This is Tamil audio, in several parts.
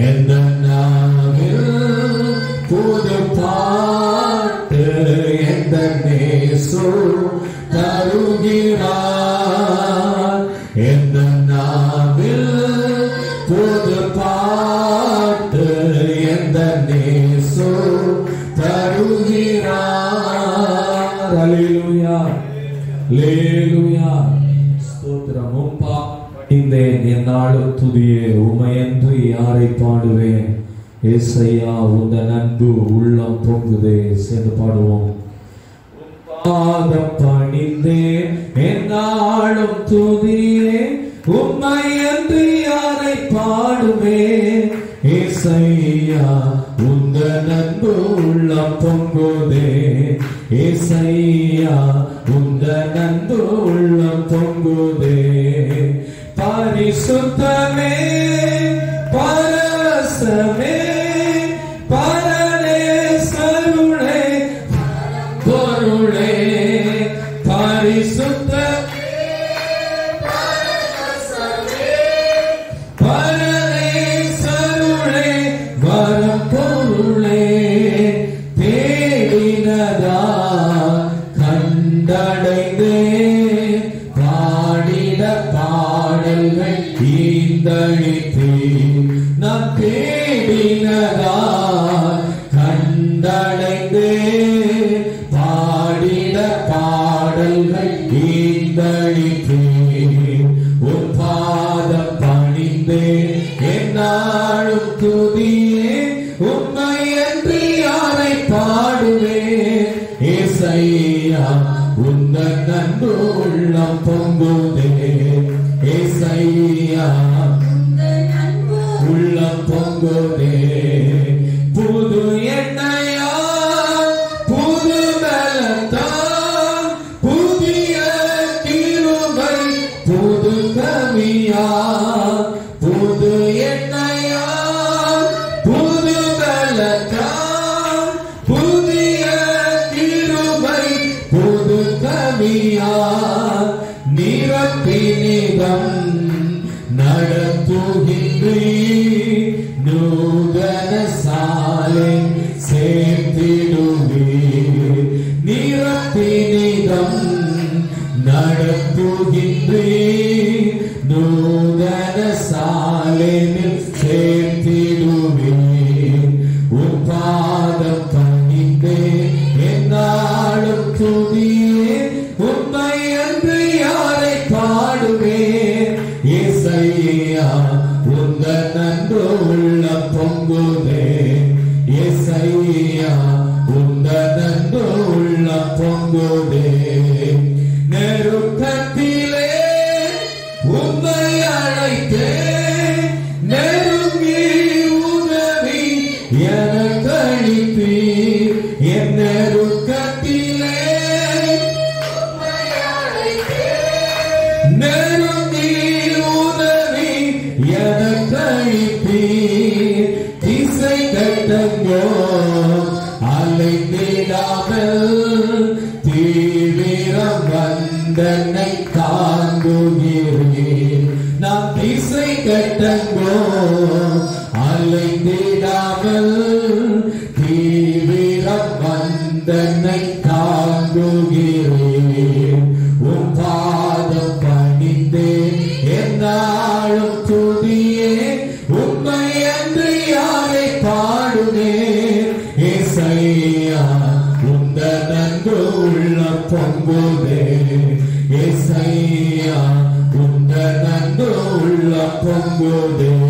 എന്തെന്നാവിൽ പുതു பாடுவேன் ஏசையா உந்த நன்பு உள்ளம் பொங்குதே. சேர்ந்து பாடுவோம். பாதம் பணிந்தே என்னாலும் துதியே உம்மை என்று யாரை பாடுமே. ஏசையா உந்த நன்பு உள்ளம் பொங்குதே. ஏசையா உந்த நன்பு உள்ளம் பொங்குதே. பரிசுத்தமே என்று யாரை பாடுவேன்? ஏசையா உந்தன் அன்பு உள்ளம் பொங்குதே ஏசையா உள்ளம் பொங்குதே தன்னை தாங்குகிறேன். நாம் திசை கட்டங்கோ அலைந்தே will be.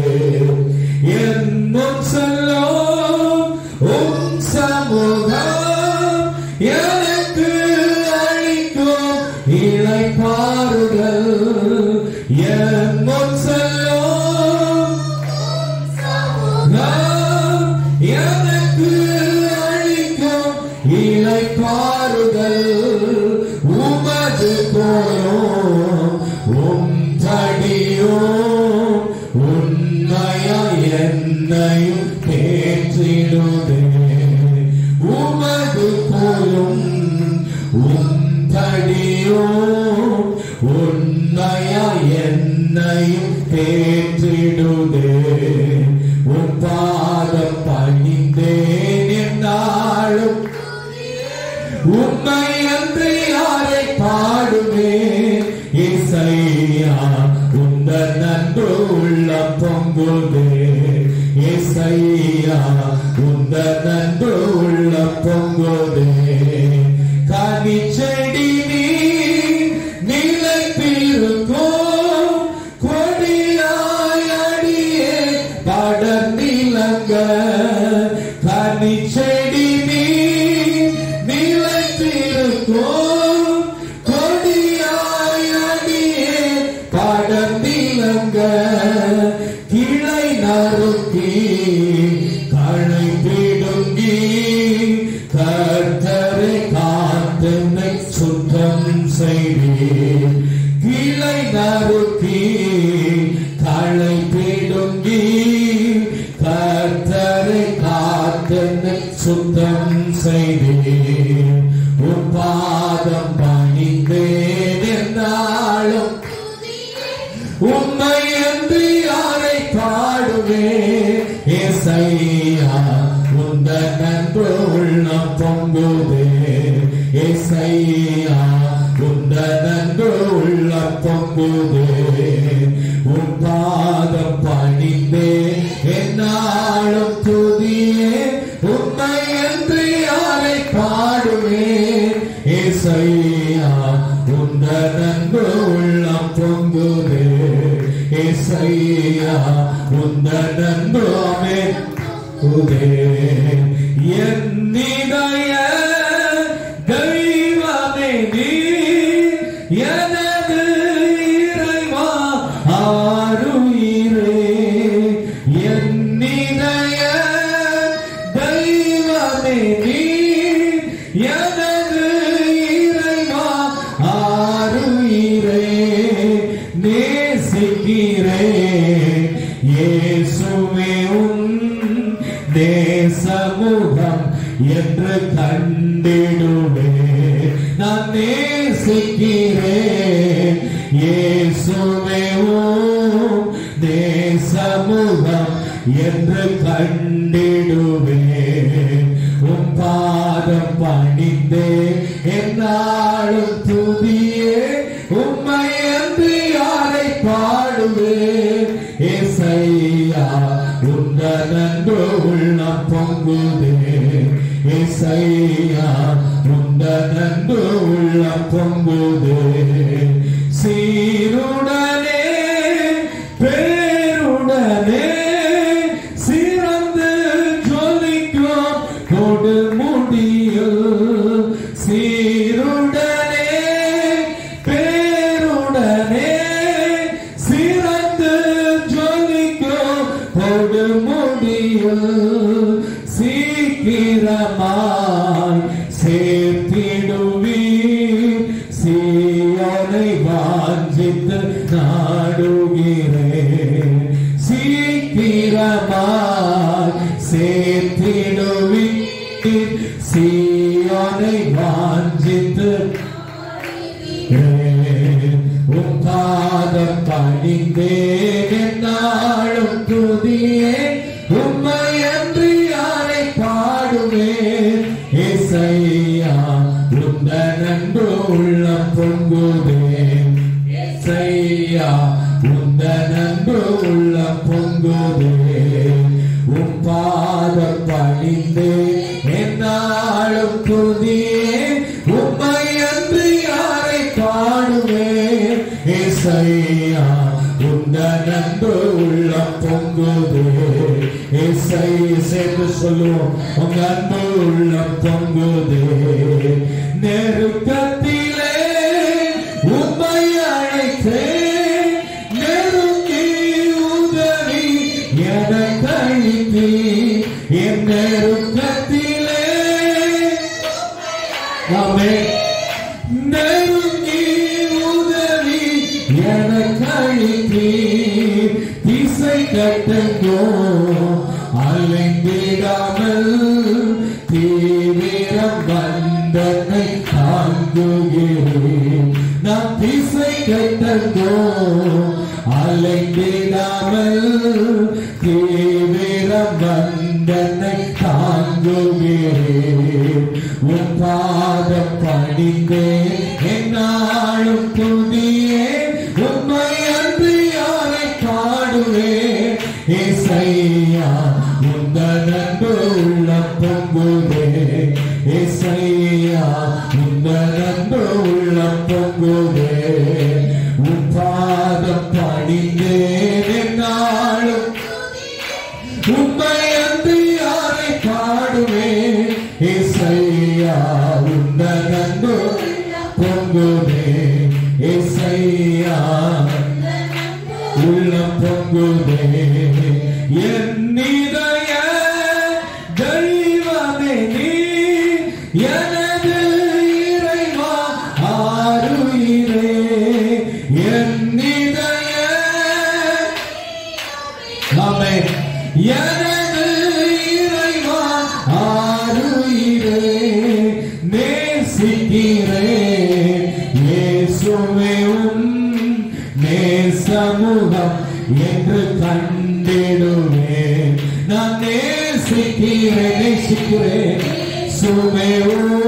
கண்டிடுவே நான் நேசிக்கிறேன். இயேசுவேவும் தேசமுகம் என்று கண்டிடுவே உன் பாதம் பணிந்தே என்னாலும் துதியே. உம்மை என்று யாரை பாடுவே? இசையா உண்ட பொங்குதே இசையா la tombe de இசையா உன்னன்பு உள்ள பொங்குதே. இசை சேர்ந்து சொல்லுவோம். உங்க அன்பு உள்ள பொங்குதே. நெருக்கத்திலே உண்மை அழைத்தே கட்டங்கோம் அலைந்திடாமல் தீவிரம் வந்தனை தாங்குகிறேன் உன் பாதம் பணிந்தேன். good day. secure, sube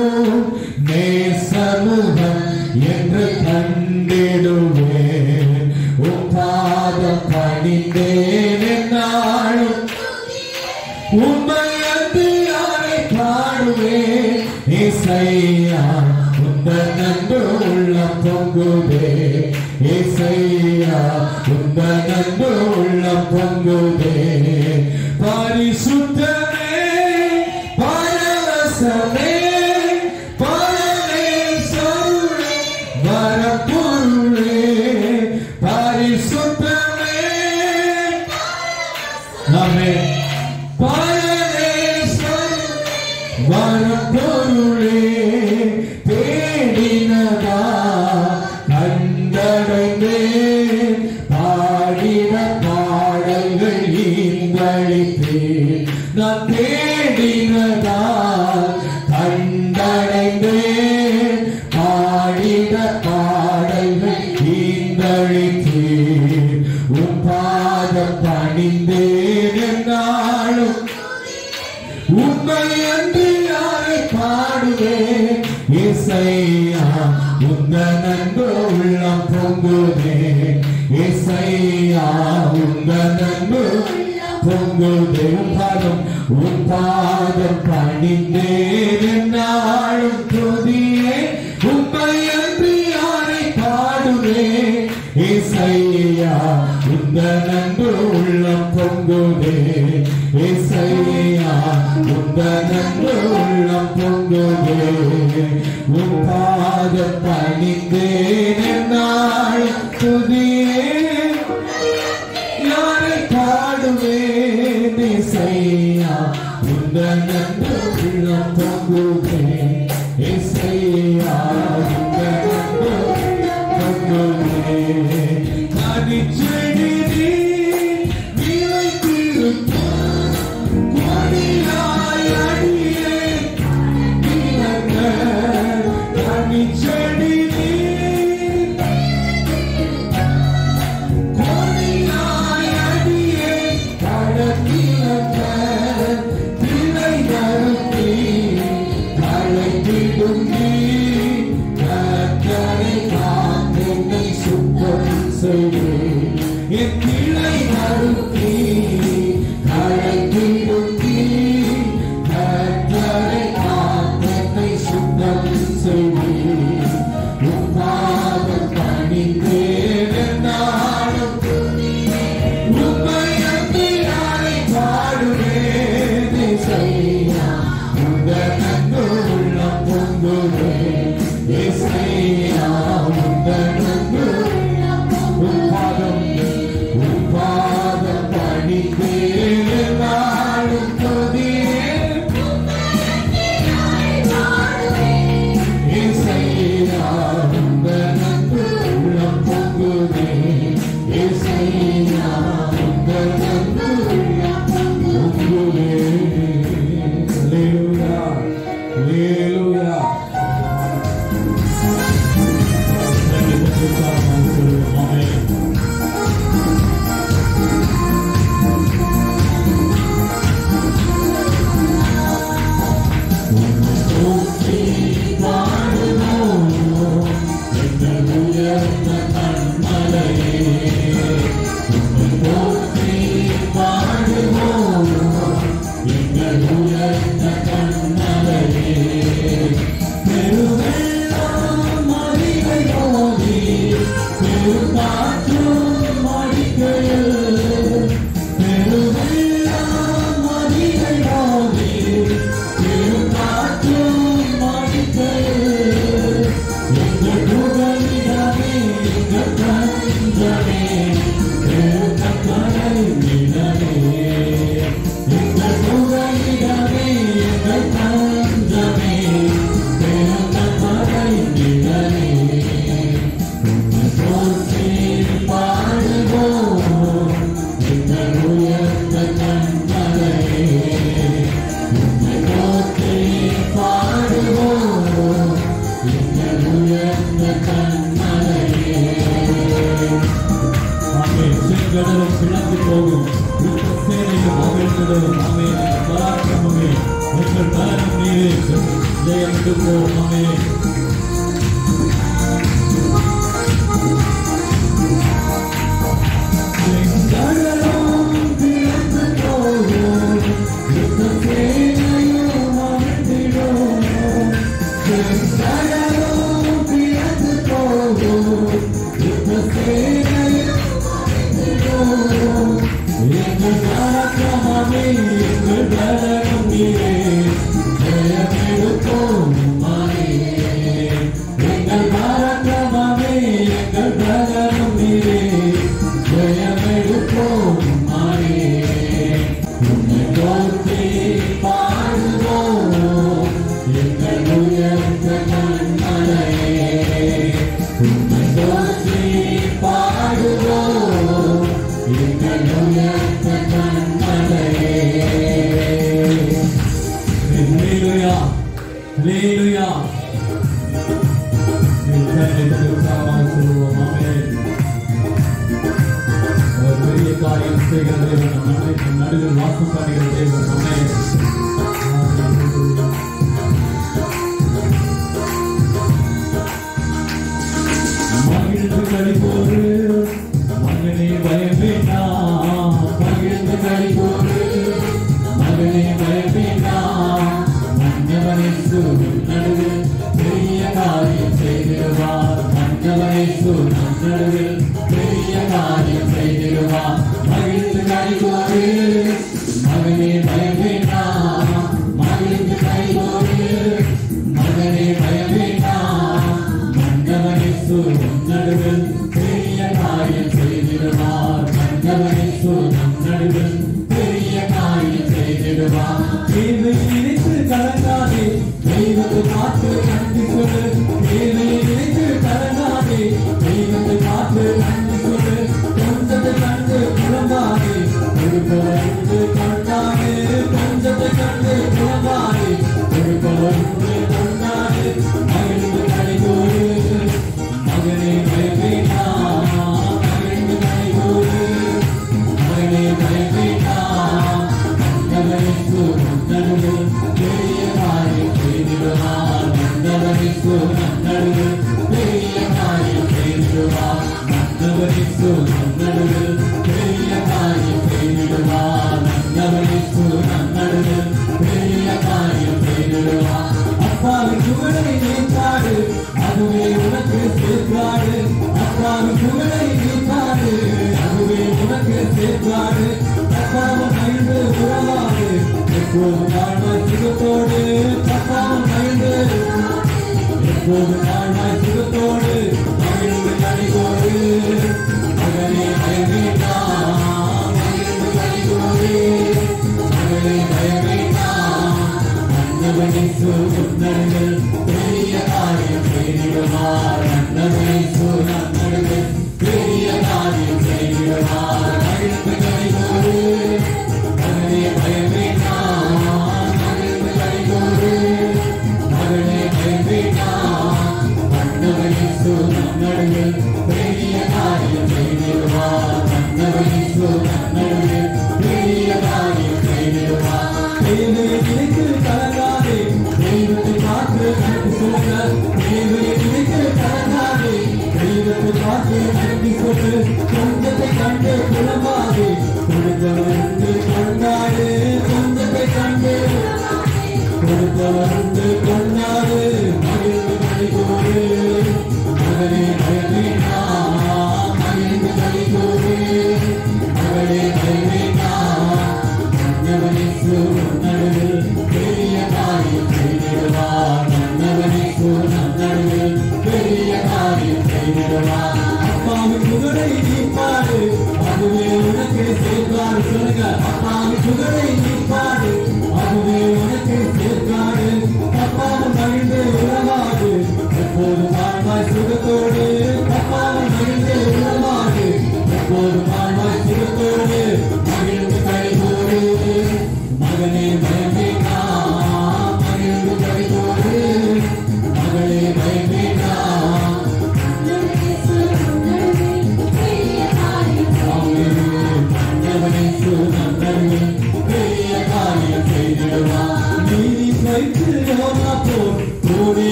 இந்த நன்றி உள்ளம் பொங்குதே இசையா இந்த உள்ளம் பொங்குதே உன் பாத பணிந்தேனே.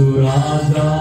இயேசு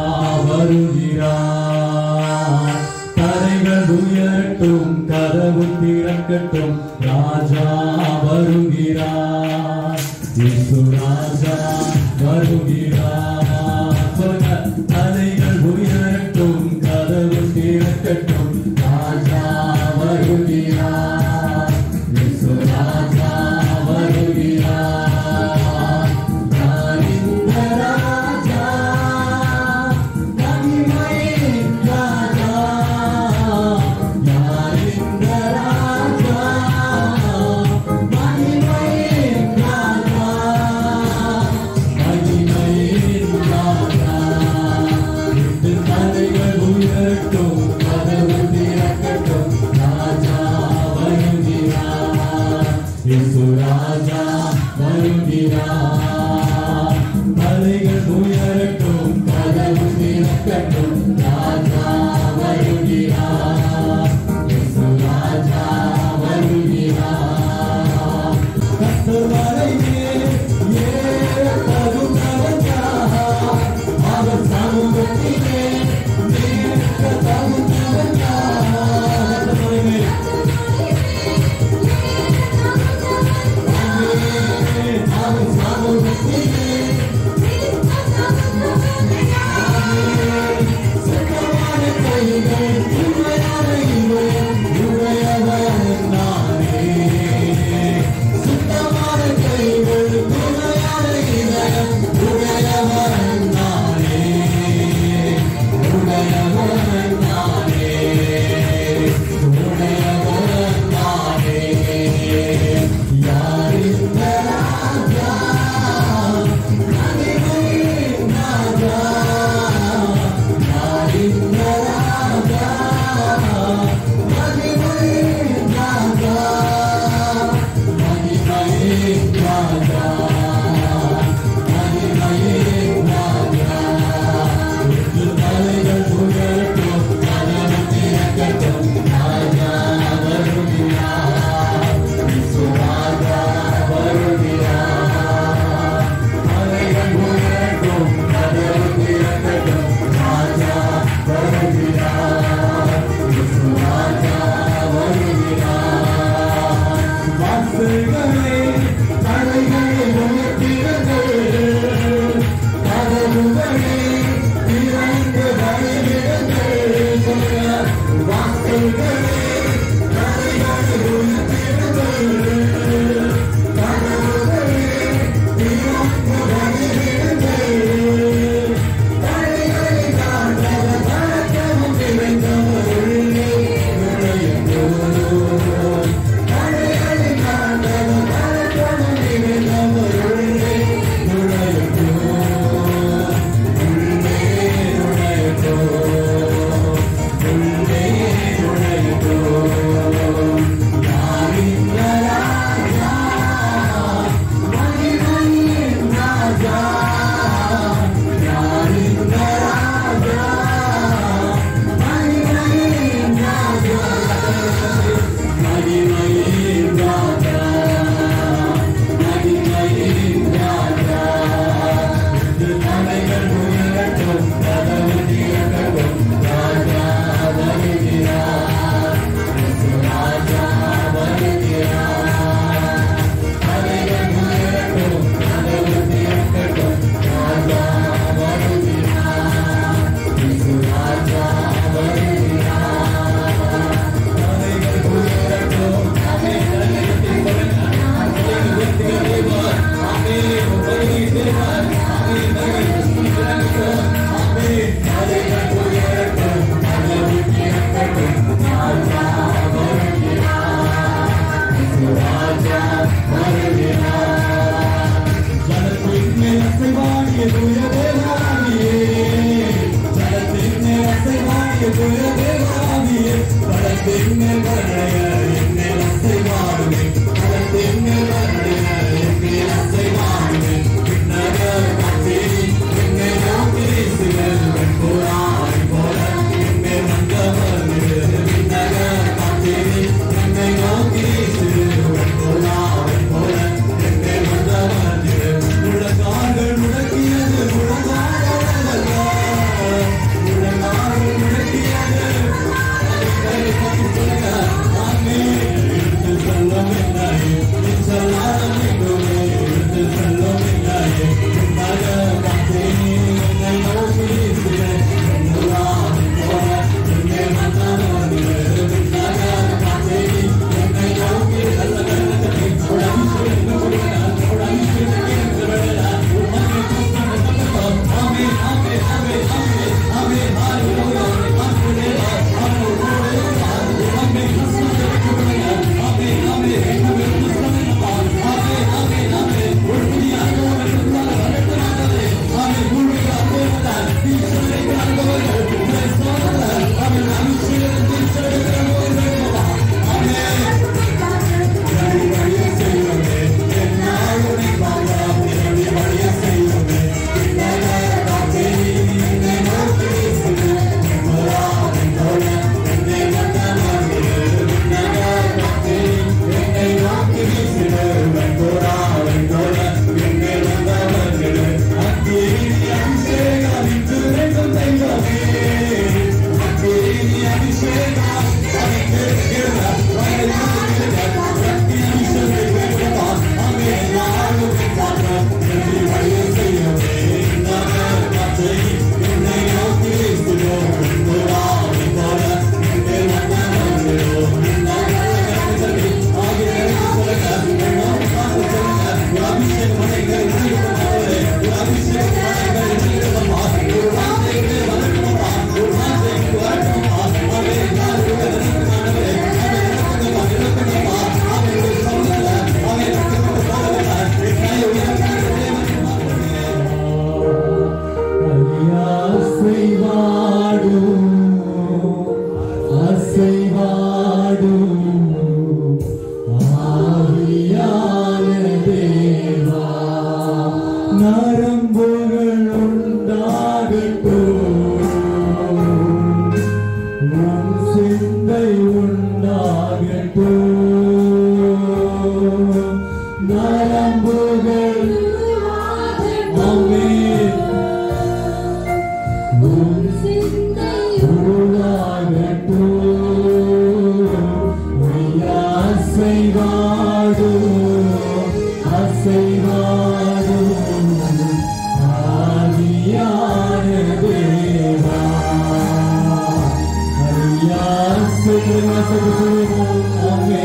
ಕೃಷ್ಣ ಸದ್ಗುರು ಹಾಗೆ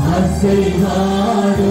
ಹಾಸ್ಯ ಹಾಡು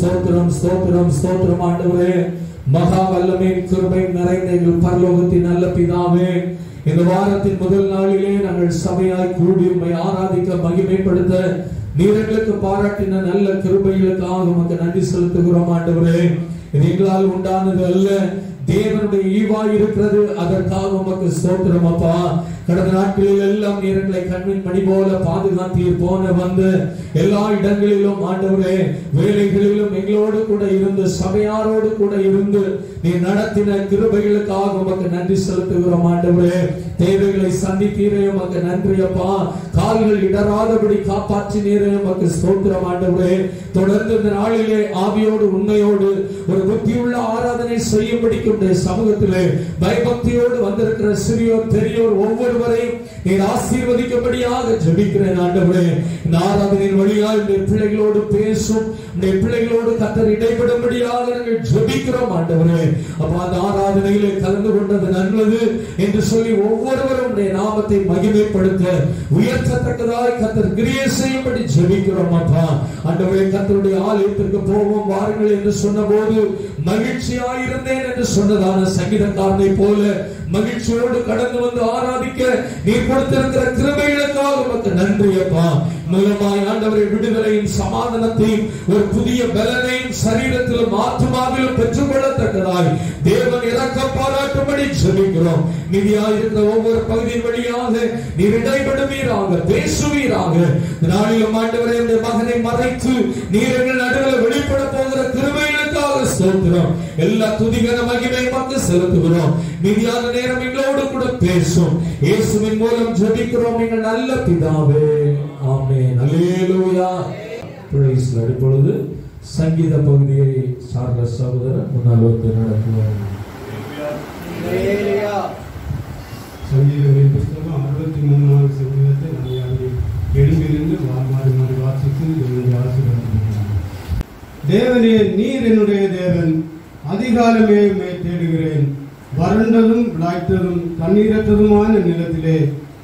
ஸ்தோத்திரம் ஆண்டவரே. மகா வல்லமே கிருபை நிறைந்த எங்கள் பரலோகத்தின் நல்ல பிதாவே. இந்த வாரத்தின் முதல் நாளிலே நாங்கள் சபையாய் கூடி உண்மை ஆராதிக்க மகிமைப்படுத்த நீரங்களுக்கு பாராட்டின நல்ல கிருபைகளுக்காக உமக்கு நன்றி செலுத்துகிறோம் ஆண்டவரே. இது எங்களால் உண்டானது அல்ல. தேவனுடைய ஈவா இருக்கிறது. அதற்காக உமக்கு ஸ்தோத்திரம் அப்பா. கடந்த நாட்களில் எல்லாம் நேரங்களை கண்மின் மணி போல பாதுகாத்தீர் போன வந்து எல்லா இடங்களிலும் ஆண்டவரே வேலைகளிலும் எங்களோடு கூட இருந்து சபையாரோடு கூட இருந்து நீ நடத்தின கிருபைகளுக்காக உமக்கு நன்றி செலுத்துகிறோம் ஆண்டவரே. தேவைகளை சந்தித்தீரே உமக்கு நன்றி அப்பா. கால்கள் இடராதபடி காப்பாற்றினீரே உமக்கு ஸ்தோத்திரம் ஆண்டவரே. தொடர்ந்து இந்த நாளிலே ஆவியோடு உண்மையோடு ஒரு புத்தியுள்ள ஆராதனை செய்யும்படிக்கு சமூகத்திலே பயபக்தியோடு வந்திருக்கிற சிறியோர் பெரியோர் ஒவ்வொருவரையும் நீர் ஆசீர்வதிக்கும்படியாக ஜெபிக்கிறேன் ஆண்டவரே. இந்த ஆராதனையின் வழியாக இந்த பிள்ளைகளோடு பேசும் இந்த பிள்ளைகளோடு கத்தர் இடைபடும்படியாக நாங்கள் ஜெபிக்கிறோம் ஆண்டவரே. அப்ப அந்த ஆராதனையிலே கலந்து கொண்டது நல்லது என்று சொல்லி ஒவ்வொருவரும் நாமத்தை மகிமைப்படுத்த உயர்த்தத்தக்கதாய் கத்தர் கிரியை செய்யும்படி ஜெபிக்கிறோம் அப்பா. ஆண்டவரே கத்தருடைய ஆலயத்திற்கு போவோம் வாருங்கள் என்று சொன்னபோது மகிழ்ச்சியாயிருந்தேன் என்று சொன்னதான சங்கீதக்காரனை போல மகிழ்ச்சியோடு கடந்து வந்து ஆராதிக்க நீ கொடுத்திருக்கிற கிருபைகளுக்காக உமக்கு நன்றி அப்பா. மூலமாய் ஆண்டவரை விடுதலையும் சமாதானத்தையும் ஒரு புதிய பலனையும் சரீரத்திலும் ஆத்மாவிலும் பெற்றுக்கொள்ளத்தக்கதாய் தேவன் இறக்க பாராட்டும்படி ஜெபிக்கிறோம். நிதியாக இருந்த ஒவ்வொரு பகுதியின் வழியாக நீர் இடைபடுவீராக பேசுவீராக. நாளிலும் ஆண்டவரை இந்த மகனை மறைத்து நீர் எங்கள் நடுவில் வெளிப்பட போகிற கிருபைகளுக்காக ஸ்தோத்திரம் எல்லா துதிகர மகிமை மக்கள் செலுத்துகிறோம். மீதியான நேரம் எங்களோடு கூட பேசும். இயேசுவின் மூலம் ஜெபிக்கிறோம் எங்கள் நல்ல பிதாவே. ஆமென். அல்லேலூயா. பிரைஸ் இப்பொழுது சங்கீத பகுதியை சார்ந்த சகோதரர் முன்னால் வந்து நடத்துவார் சங்கீதங்களின் புஸ்தகம் அறுபத்தி மூணாவது சங்கீதத்தை நான் எழுந்திருந்து மாறி மாறி வாசித்து என்னுடைய ஆசீர்வாதம் தேவனே நீர் என்னுடைய தேவன். அதிகாலமே உண்மை தேடுகிறேன். வறண்டதும் விளாய்த்ததும் தண்ணீரற்றதுமான நிலத்திலே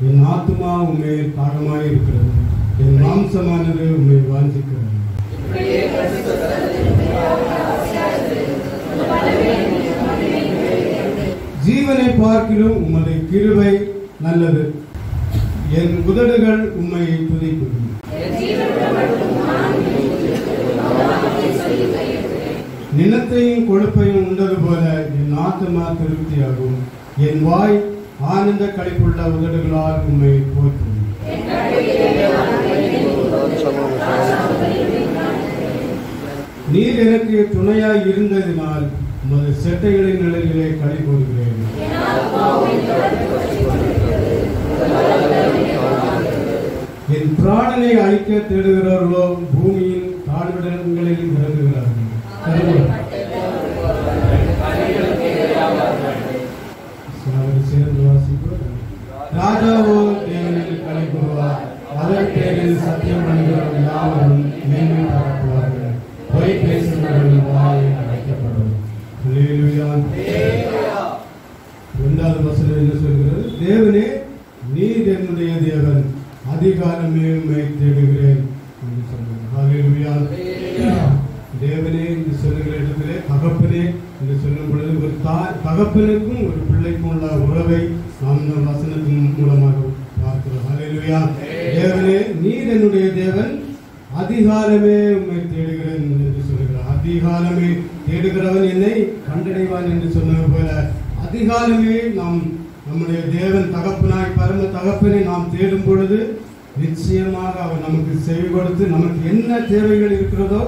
என் ஆத்துமா உண்மை தாகமாய் இருக்கிறது என் மாம்சமானது உண்மை வாஞ்சிக்கிறது. ஜீவனை பார்க்கிலும் உமது கிருவை நல்லது. என் உதடுகள் உண்மையை துதிக்கும். நிலத்தையும் கொழுப்பையும் உண்டது போல என் ஆத்மா திருப்தியாகும். என் வாய் ஆனந்த கழிப்புள்ள உதடுகளால் உண்மை போற்றும். நீர் எனக்கு துணையாய் இருந்ததினால் உமது செட்டைகளின் நிலையிலே களி கூறுகிறேன் என் பிராணனை அழிக்க தேடுகிறவர்களோ பூமியின் தாழ்விடங்களில் இறங்குகிறார்கள். ராஜாவோ தேவனில் களி கூறுவார் அவர் பேரில் சத்தியம் பண்ணுகிறவர் யாவரும் மேன்மை பரப்புவார்கள் பொய் பேசுகிறவர்கள் வாயை அடைக்கப்படும் இரண்டாவது வசனம் என்ன சொல்கிறது தேவனே நீர் என்னுடைய தேவன் அதிகாரம் தேடுகிறேன் என்று சொன்னார். ஹalleluya. தேவனே என்று சொல்லுகிற இடத்திலே தகப்பனே என்று சொல்லும் பொழுது ஒரு தாய் தகப்பனுக்கும் ஒரு பிள்ளைக்கும் உள்ள உறவை நாம் இந்த வசனத்தின் மூலமாக பார்க்கிறோம். அலையிலுயா தேவனே நீர் என்னுடைய தேவன் அதிகாலமே உண்மை தேடுகிறேன் என்று சொல்கிறார் அதிகாலமே தேடுகிறவன் என்னை கண்டடைவான் என்று சொன்னது போல அதிகாலமே நாம் நம்முடைய தேவன் தகப்பனாய் பரம தகப்பனை நாம் தேடும் பொழுது நிச்சயமாக அவர் நமக்கு செவி கொடுத்து நமக்கு என்ன தேவைகள் இருக்கிறதோ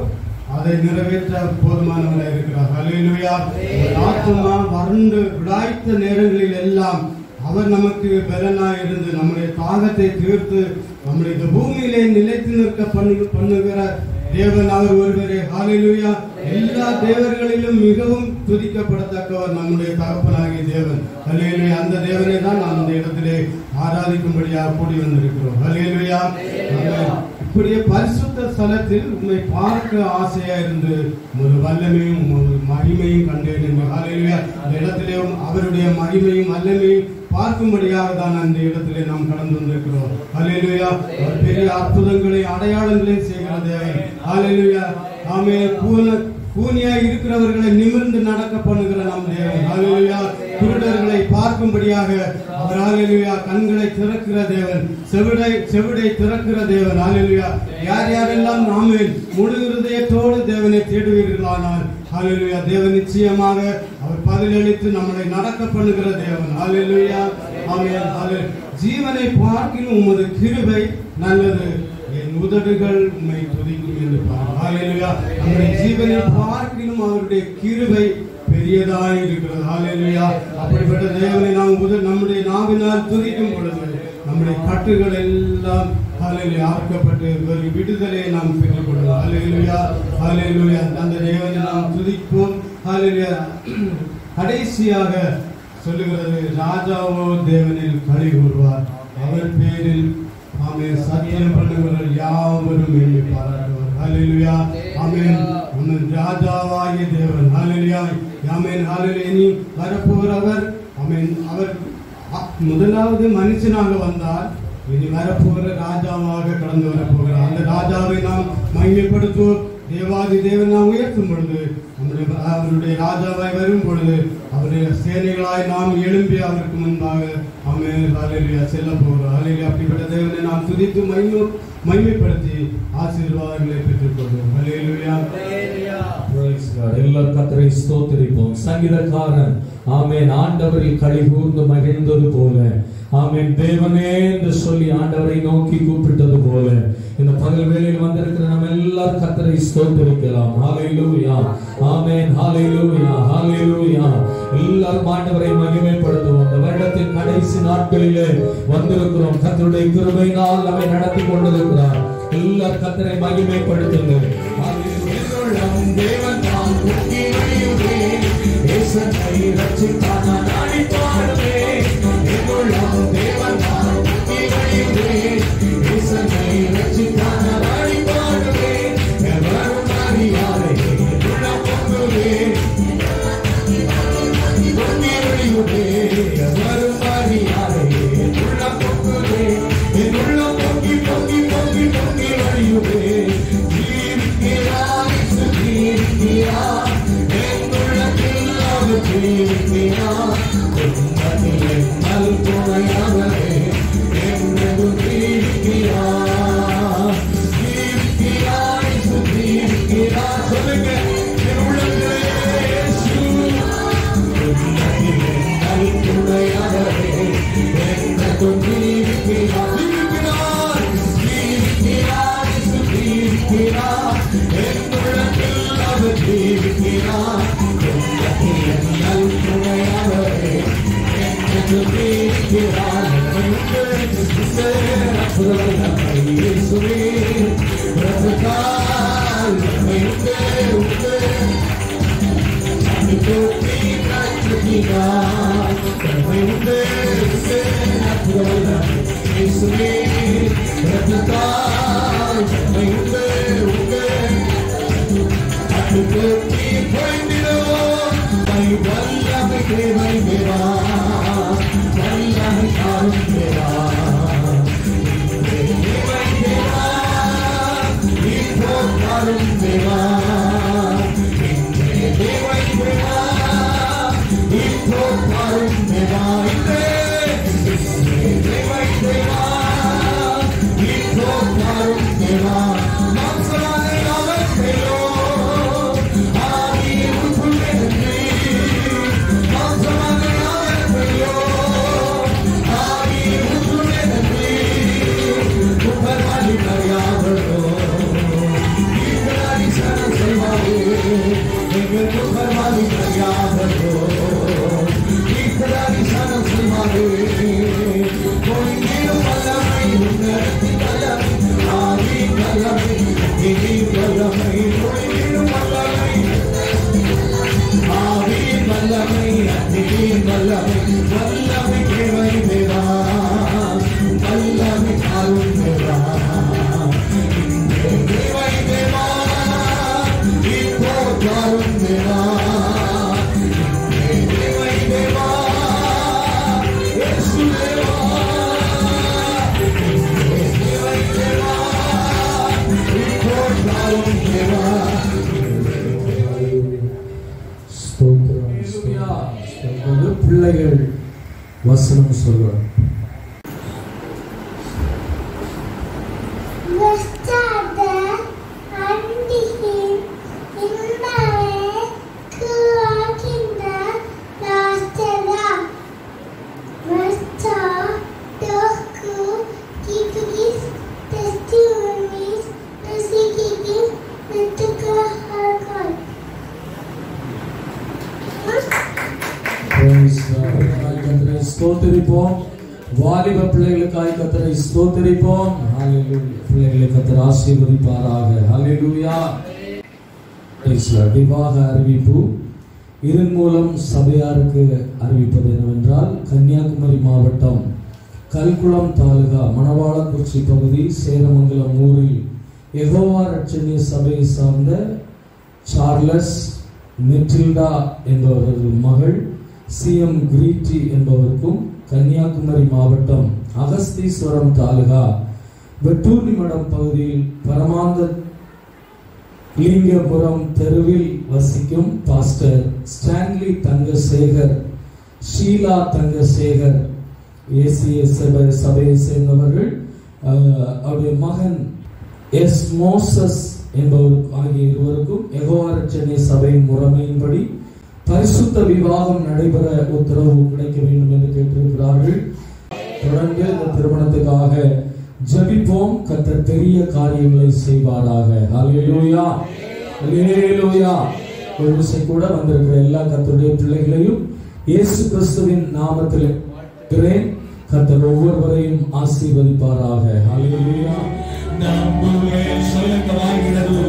அதை நிறைவேற்ற போதுமானவராக இருக்கிறார். ஹalleluya. ஒரு ஆத்துமா வறண்டு விடாய்த்த நேரங்களில் எல்லாம் அவர் நமக்கு பலனா இருந்து நம்முடைய தாகத்தை தீர்த்து நம்முடைய இந்த பூமியிலே நிலைத்து நிற்க பண்ணு பண்ணுகிற தேவன் அவர் ஒருவரே. ஹாலிலுயா எல்லா தேவர்களிலும் மிகவும் துதிக்கப்படத்தக்கவர் நம்முடைய தகப்பனாகிய தேவன். ஹalleluya. அந்த தேவனை தான் நாம் அந்த இடத்திலே ஆராதிக்கும்படியாக கூடி வந்திருக்கிறோம். ஹalleluya. அப்படியே பரிசுத்த ஸ்தலத்தில் உண்மை பார்க்க ஆசையா இருந்து ஒரு வல்லமையும் ஒரு மகிமையும் கண்டேன் என்று ஹalleluya. இந்த இடத்திலே அவருடைய மகிமையும் வல்லமையும் பார்க்கும்படியாக தான் அந்த இடத்திலே நாம் கடந்து வந்திருக்கிறோம். அலையிலுயா பெரிய அற்புதங்களை அடையாளங்களை செய்கிற தேவன் ஹalleluya. ஆமே பூன கூனியா இருக்கிறவர்களை நிமிர்ந்து நடக்க பண்ணுகிற நம் தேவன். அலையிலுயா குருடர்களை பார்க்கும்படியாக அவர் ஹalleluya கண்களை திறக்கிற தேவன் செவிடை செவிடை திறக்கிற தேவன் ஹalleluya. யார் யாரெல்லாம் நாமே முழு இருதயத்தோடு தேவனை தேடுவீர்களானால் ஹalleluya. தேவன் நிச்சயமாக அவர் பதிலளித்து நம்மளை நடக்க பண்ணுகிற தேவன் ஹalleluya. ஆமென் ஹalleluya ஜீவனை பார்க்கிலும் உமது கிருபை நல்லது. என் உதடுகள் உண்மை துதிக்கும் என்று பாருங்கள் ஹalleluya. நம்முடைய ஜீவனை பார்க்கிலும் அவருடைய கிருபை பெரியதாய் இருக்கிறது. ஹalleluya அப்படிப்பட்ட தேவனை நாம் முதல் நம்முடைய நாவினால் துதிக்கும் பொழுது நம்முடைய கட்டுகள் எல்லாம் ஹalleluya ஆர்க்கப்பட்டு ஒரு விடுதலையை நாம் பெற்றுக் கொள்ளலாம் ஹalleluya ஹalleluya அந்த தேவனை நாம் துதிப்போம். ஹalleluya கடைசியாக சொல்லுகிறது ராஜாவோ தேவனில் கழி கூறுவார். அவர் பேரில் ஆமே சத்தியம் பண்ணுகிறவர் யாவரும் என்னை பாராட்டுவார் ஹalleluya ஆமே உன் ராஜாவாகிய தேவன். ஹalleluya ஆமென் இனி வரப்போகிறவர் அவர் முதலாவது மனுஷனாக வந்தார். இனி வரப்போகிற ராஜாவாக கடந்து வரப்போகிறார். அந்த ராஜாவை நாம் மகிமைப்படுத்துவோம். தேவாதி தேவன் நாம் உயர்த்தும் பொழுது நம்முடைய அவருடைய ராஜாவாய் வரும் பொழுது அவருடைய சேனைகளாய் நாம் எழும்பி அவருக்கு முன்பாக அமேன் ஹalleluya செல்ல போகிறோம் அலையா அப்படிப்பட்ட தேவனை நாம் துதித்து மகிமை மகிமைப்படுத்தி ஆசீர்வாதங்களை பெற்றுக்கொள்வோம் ஹalleluya Praise God. எல்லார் கர்த்தரை சங்கீதக்காரன் ஆமேன். ஆண்டவரில் களி கூர்ந்து மகிழ்ந்தது போல. ஆமேன். தேவனே என்று சொல்லி ஆண்டவரை நோக்கி கூப்பிட்டது போல. இந்த பகல் வேலையில் வந்திருக்கிற நம்ம எல்லாரும் கர்த்தரை ஸ்தோத்திரிக்கலாம். ஹalleluya. ஆமென். ஹalleluya. ஹalleluya. எல்லாரும் ஆண்டவரை மகிமைப்படுத்துவோம். இந்த வருடத்தின் கடைசி நாட்களிலே வந்திருக்கிறோம். கத்தருடைய கிருபையினால் நம்மை நடத்தி கொண்டிருக்கிறார். எல்லா கத்தரை மகிமைப்படுத்துங்கள். தேவன் 在这一刻最大 சார்லஸ் மெட்டில்டா என்பவரது மகள் சிஎம் கிரீட்டி என்பவருக்கும் கன்னியாகுமரி மாவட்டம் அகஸ்தீஸ்வரம் தாலுகா வெட்டூர்ணி மடம் பகுதியில் பரமாந்த லிங்கபுரம் தெருவில் வசிக்கும் பாஸ்டர் ஸ்டான்லி தங்கசேகர் ஷீலா தங்கசேகர் ஏசிய சபை சபையை சேர்ந்தவர்கள் அவருடைய மகன் எஸ் மோசஸ் என்பவரும் ஆகிய இருவருக்கும் எகோவாரச்சனை சபையின் முறைமையின்படி பரிசுத்த விவாகம் நடைபெற உத்தரவு கிடைக்க வேண்டும் என்று கேட்டிருக்கிறார்கள். தொடர்ந்து இந்த திருமணத்துக்காக ஜபிப்போம். கத்த பெரிய காரியங்களை செய்வாராக. ஹalleluya. ஹalleluya. ஒரு விசை கூட வந்திருக்கிற எல்லா கத்தருடைய பிள்ளைகளையும் இயேசு கிறிஸ்துவின் நாமத்தில் கத்தர் ஒவ்வொருவரையும் ஆசீர்வதிப்பாராக. ஹalleluya. நம்புவேன் சொல்லுங்க வாழ்கிறது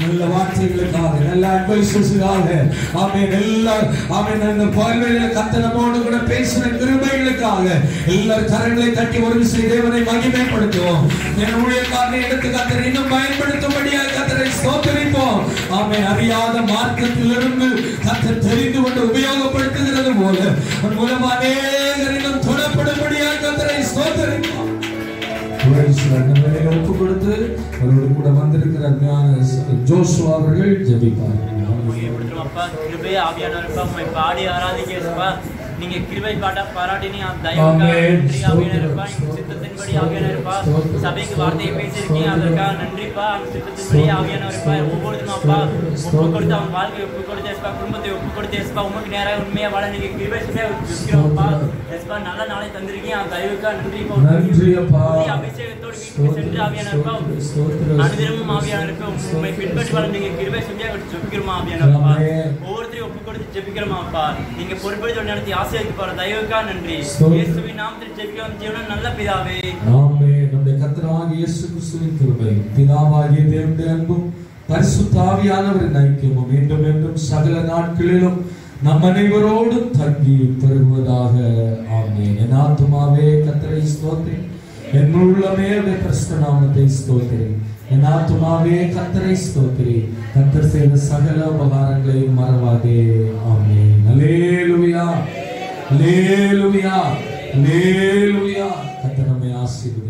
நல்ல வார்த்தைகளுக்காக நல்ல அட்வைசஸுக்காக ஆமே நல்ல ஆமே நல்ல பார்வையில கத்த கூட பேசின கிருபைகளுக்காக எல்லாரும் கரங்களை தட்டி ஒரு செய்ய தேவனை மகிமைப்படுத்துவோம். என் ஊழியக்காரனை எடுத்து கத்தரை இன்னும் பயன்படுத்தும்படியாக கத்தரை சோதரிப்போம் ஆமே அறியாத மார்க்கத்திலிருந்து கத்தை தெரிந்து கொண்டு உபயோகப்படுத்துகிறது போல மூலமாக அநேகரிடம் தொடப்படும்படியாக கத்தரை சோதரிப்போம் ஸ்தோத்தரிப்பார் ஒப்பு கொடுத்து அவரோடு கூட வந்திருக்கிற அருமையான ஜோஷுவா அவர்கள் ஜபிப்பார் அப்பா உண்மை பாடி ஆராதிக்கிறப்பா நீங்க கிருபை பாட்ட பாராட்டினீங்க அந்த தயவுக்காக ஆமென். நன்றி ஆவியானவர்ப்பா எங்க சித்தத்தின்படி ஆவியானவர்ப்பா ஸ்தோத்திரம். சபைக்கு வார்த்தையை பேசியிருக்கீங்க. அதற்காக நன்றிப்பா. அந்த சித்தத்தின்படி ஆவியானவர்ப்பா ஒவ்வொருத்தரும் அப்பா ஒப்பு கொடுத்து அவன் வாழ்க்கையை ஒப்பு கொடுத்து எஸ்பா குடும்பத்தை ஒப்பு கொடுத்து எஸ்பா உமக்கு நேராக உண்மையா வாழ நீங்க கிருபை சுமையா வைக்கிறோம்ப்பா எஸ்பா நல்ல நாளை தந்திருக்கீங்க. அந்த தயவுக்காக நன்றிப்பா. அபிஷேகத்தோடு வீட்டுக்கு சென்று ஸ்தோத்திரம். அனுதினமும் ஆவியானவருக்கு உண்மை பின்பற்றி நீங்க கிருபை சுமையா ஜெபிக்கிறோமா ஆவியானவர்ப்பா. ஆமென். ஒவ்வொருத்தரையும் ஒப்பு கொடுத்து ஜெபிக்கிறோமாப்பா. நீங்க பொறுப்பெடுத்து நடத்தி ஆசையாக்கி போற தயவுக்கா நன்றி. இயேசுவின் நாமத்தில் ஜெபிக்கிறோம். ஜீவனம் நல்ல பிதாவே. ஆமே நம்முடைய கர்த்தராகிய இயேசு கிறிஸ்துவின் கிருபை. பிதாவாகிய தேவனுடைய அன்பும் பரிசுத்த ஆவியானவரின் ஐக்கியமும் மீண்டும் மீண்டும் சகல நாட்களிலும் நம் அனைவரோடும் தங்கி பெறுவதாக. ஆமென். என் ஆத்துமாவே கர்த்தரை ஸ்தோத்திரி என் உள்ளமே அவருடைய பிரஸ்த நாமத்தை ஸ்தோத்திரி என் ஆத்துமாவே கர்த்தரை ஸ்தோத்திரி கர்த்தர் செய்த சகல உபகாரங்களையும் மறவாதே. ஆமென். அல்லேலூயா அல்லேலூயா அல்லேலூயா கர்த்தர் நம்மை ஆசீர்வதி